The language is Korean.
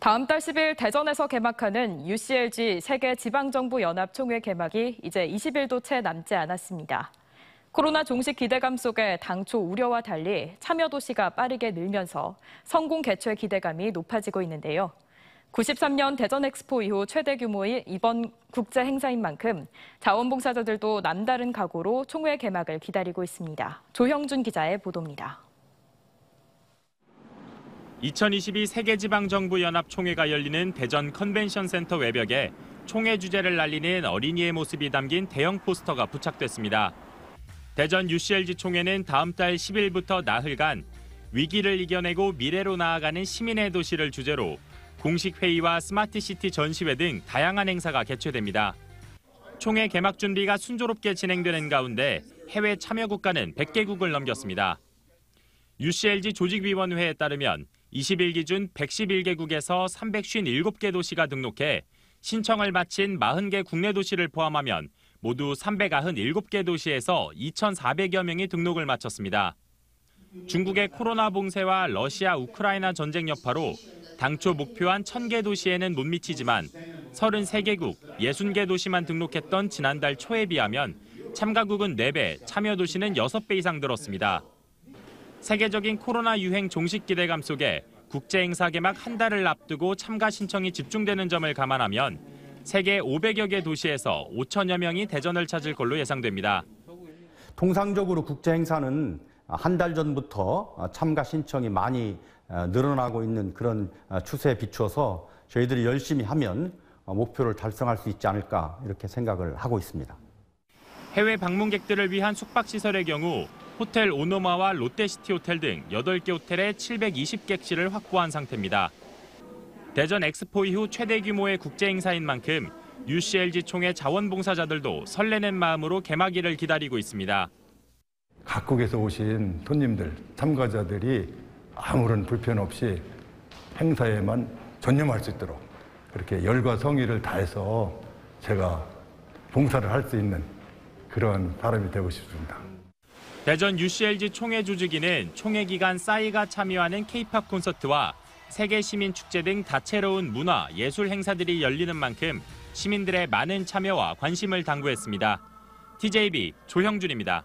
다음 달 10일 대전에서 개막하는 UCLG 세계 지방정부 연합 총회 개막이 이제 20일도 채 남지 않았습니다. 코로나 종식 기대감 속에 당초 우려와 달리 참여 도시가 빠르게 늘면서 성공 개최 기대감이 높아지고 있는데요. 93년 대전 엑스포 이후 최대 규모의 이번 국제 행사인 만큼 자원봉사자들도 남다른 각오로 총회 개막을 기다리고 있습니다. 조형준 기자의 보도입니다. 2022 세계지방정부연합 총회가 열리는 대전 컨벤션 센터 외벽에 총회 주제를 알리는 어린이의 모습이 담긴 대형 포스터가 부착됐습니다. 대전 UCLG 총회는 다음 달 10일부터 나흘간 위기를 이겨내고 미래로 나아가는 시민의 도시를 주제로 공식 회의와 스마트시티 전시회 등 다양한 행사가 개최됩니다. 총회 개막 준비가 순조롭게 진행되는 가운데 해외 참여 국가는 100개국을 넘겼습니다. UCLG 조직위원회에 따르면 20일 기준 111개국에서 357개 도시가 등록해 신청을 마친 40개 국내 도시를 포함하면 모두 397개 도시에서 2,400여 명이 등록을 마쳤습니다. 중국의 코로나 봉쇄와 러시아 우크라이나 전쟁 여파로 당초 목표한 1,000개 도시에는 못 미치지만 33개국, 60개 도시만 등록했던 지난달 초에 비하면 참가국은 4배, 참여 도시는 6배 이상 늘었습니다. 세계적인 코로나 유행 종식 기대감 속에 국제 행사 개막 한 달을 앞두고 참가 신청이 집중되는 점을 감안하면 세계 500여 개 도시에서 5천여 명이 대전을 찾을 걸로 예상됩니다. 통상적으로 국제 행사는 한 달 전부터 참가 신청이 많이 늘어나고 있는 그런 추세에 비추어서 저희들이 열심히 하면 목표를 달성할 수 있지 않을까 이렇게 생각을 하고 있습니다. 해외 방문객들을 위한 숙박시설의 경우 호텔 오노마와 롯데시티 호텔 등 8개 호텔에 720객실을 확보한 상태입니다. 대전 엑스포 이후 최대 규모의 국제 행사인 만큼 UCLG 총회 자원봉사자들도 설레는 마음으로 개막일을 기다리고 있습니다. 각국에서 오신 손님들, 참가자들이 아무런 불편 없이 행사에만 전념할 수 있도록 그렇게 열과 성의를 다해서 제가 봉사를 할 수 있는 그런 사람이 되고 싶습니다. 대전 UCLG 총회 조직위는 총회 기간 싸이가 참여하는 K-팝 콘서트와 세계 시민 축제 등 다채로운 문화, 예술 행사들이 열리는 만큼 시민들의 많은 참여와 관심을 당부했습니다. TJB 조형준입니다.